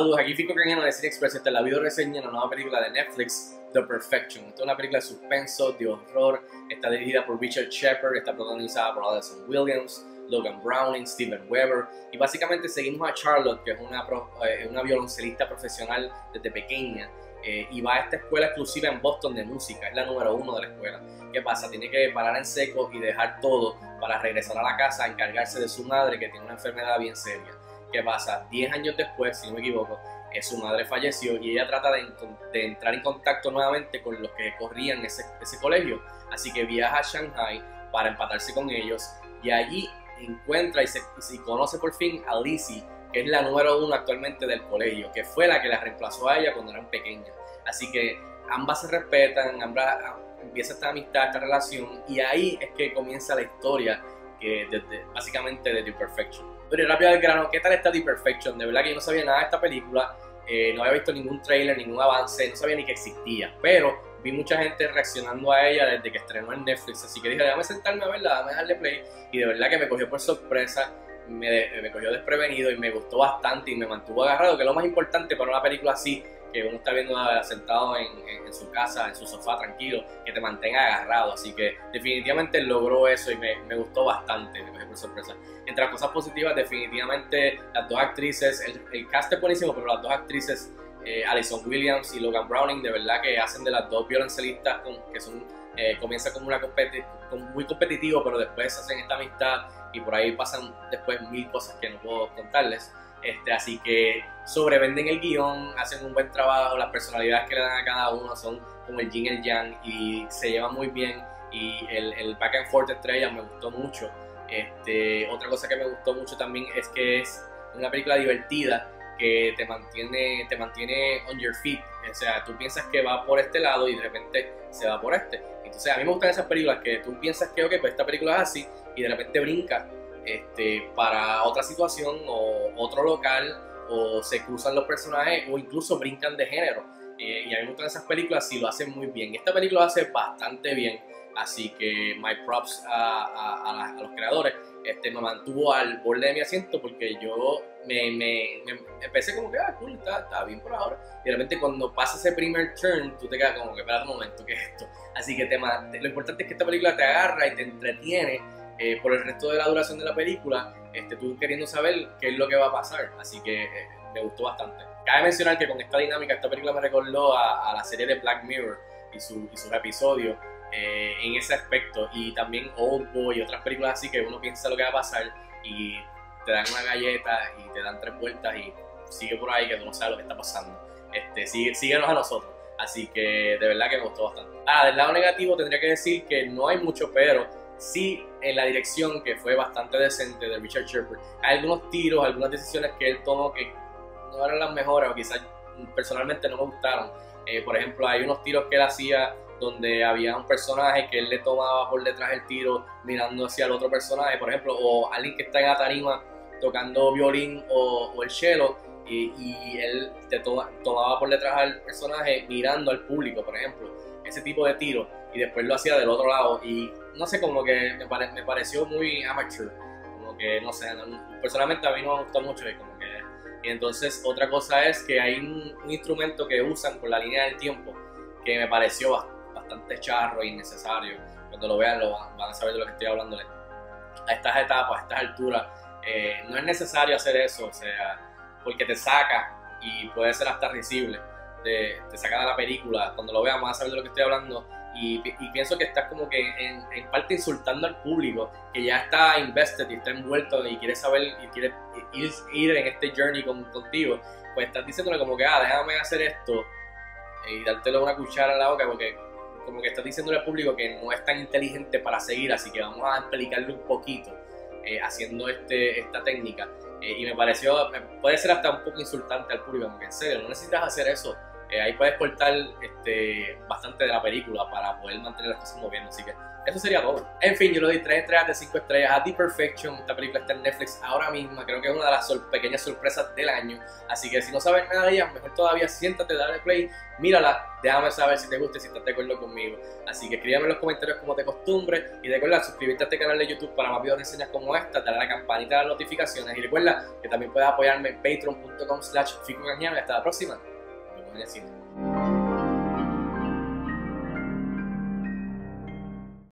Saludos, aquí Fico Canjano de Cine Express. Esta es la video reseña de la nueva película de Netflix, The Perfection. Esta es una película de suspenso, de horror. Está dirigida por Richard Shepard, está protagonizada por Alison Williams, Logan Browning, Steven Weber. Y básicamente seguimos a Charlotte, que es una, eh, una violoncelista profesional desde pequeña. Eh, y va a esta escuela exclusiva en Boston de música, es la número uno de la escuela. ¿Qué pasa? Tiene que parar en seco y dejar todo para regresar a la casa a encargarse de su madre que tiene una enfermedad bien seria. ¿Qué pasa? Diez años después, si no me equivoco, eh, su madre falleció y ella trata de, entrar en contacto nuevamente con los que corrían ese, ese colegio. Así que viaja a Shanghai para empatarse con ellos y allí encuentra y, se, conoce por fin a Lizzie, que es la número uno actualmente del colegio, que fue la que la reemplazó a ella cuando eran pequeñas. Así que ambas se respetan, ambas empieza esta amistad, esta relación, y ahí es que comienza la historia que desde, básicamente de The Perfection. Pero rápido al grano, ¿qué tal está The Perfection? De verdad que yo no sabía nada de esta película, eh, no había visto ningún trailer, ningún avance, no sabía ni que existía, pero vi mucha gente reaccionando a ella desde que estrenó en Netflix, así que dije, déjame sentarme a verla, déjame darle play, y de verdad que me cogió por sorpresa, me, me cogió desprevenido y me gustó bastante y me mantuvo agarrado, que es lo más importante para una película así, que uno está viendo sentado en, su casa, en su sofá tranquilo, que te mantenga agarrado. Así que definitivamente logró eso y me, gustó bastante, me por sorpresa. Entre las cosas positivas, definitivamente las dos actrices, el, cast es buenísimo, pero las dos actrices, eh, Alison Williams y Logan Browning, de verdad que hacen de las dos violoncelistas que son, eh, comienza como una muy competitivo, pero después hacen esta amistad y por ahí pasan después mil cosas que no puedo contarles. Este, así que sobrevenden el guion, hacen un buen trabajo, las personalidades que le dan a cada uno son como el yin y el yang y se llevan muy bien y el, el back and forth entre ellas me gustó mucho. Este, otra cosa que me gustó mucho también es que es una película divertida que te mantiene, te mantiene on your feet. O sea, tú piensas que va por este lado y de repente se va por este. Entonces, a mí me gustan esas películas que tú piensas que, ok, pues esta película es así y de repente brinca este, para otra situación o otro local o se cruzan los personajes o incluso brincan de género. Eh, y a mí me gustan esas películas si lo hacen muy bien. Esta película lo hace bastante bien, así que my props a, los creadores. Este, me mantuvo al borde de mi asiento porque yo me, me, empecé como que, ah, cool, está, está, bien por ahora. Y de repente cuando pasa ese primer turn, tú te quedas como que, espera un momento, ¿qué es esto? Así que te, lo importante es que esta película te agarra y te entretiene eh, por el resto de la duración de la película, este, tú queriendo saber qué es lo que va a pasar. Así que eh, me gustó bastante. Cabe mencionar que con esta dinámica, esta película me recordó a, la serie de Black Mirror y, su, y sus episodios eh, en ese aspecto. Y también Old Boy y otras películas así que uno piensa lo que va a pasar y te dan una galleta y te dan tres vueltas y sigue por ahí que tú no sabes lo que está pasando. Este, sigue, síguenos a nosotros. Así que de verdad que me gustó bastante. Ah, del lado negativo tendría que decir que no hay mucho pero sí en la dirección que fue bastante decente de Richard Shepard. Hay algunos tiros, algunas decisiones que él tomó que no eran las mejores o quizás personalmente no me gustaron. Eh, por ejemplo, hay unos tiros que él hacía donde había un personaje que él le tomaba por detrás el tiro mirando hacia el otro personaje, por ejemplo, o alguien que está en la tarima tocando violín o, el cello y, él te tomaba por detrás al personaje mirando al público, por ejemplo. Ese tipo de tiro y después lo hacía del otro lado y no sé, como que me, me pareció muy amateur, como que no sé, personalmente a mí no me gustó mucho y como que... Y entonces otra cosa es que hay un, instrumento que usan con la línea del tiempo que me pareció bastante charro e innecesario. Cuando lo vean lo van, a saber de lo que estoy hablando. A estas etapas, a estas alturas, eh, no es necesario hacer eso, o sea, porque te saca y puede ser hasta risible, te, te saca de la película. Cuando lo vean van a saber de lo que estoy hablando y, pienso que estás como que en, parte insultando al público que ya está invested y está envuelto y quiere saber y quiere ir, en este journey contigo, pues estás diciéndole como que, ah, déjame hacer esto y dártelo una cuchara en la boca porque como que estás diciéndole al público que no es tan inteligente para seguir, así que vamos a explicarle un poquito eh, haciendo este, esta técnica. Eh, y me pareció, puede ser hasta un poco insultante al público, como que en serio, no necesitas hacer eso eh, ahí puedes cortar este, bastante de la película para poder mantener las cosas moviendo. Así que eso sería todo. En fin, yo le doy 3 estrellas de 5 estrellas a The Perfection. Esta película está en Netflix ahora mismo. Creo que es una de las pequeñas sorpresas del año. Así que si no sabes nada de ella, mejor todavía siéntate, dale play, mírala. Déjame saber si te gusta y si estás de acuerdo conmigo. Así que escríbeme en los comentarios como te costumbre. Y recuerda suscribirte a este canal de YouTube para más videos de reseñas como esta. Dale a la campanita de las notificaciones. Y recuerda que también puedes apoyarme en patreon.com slash Hasta la próxima. En el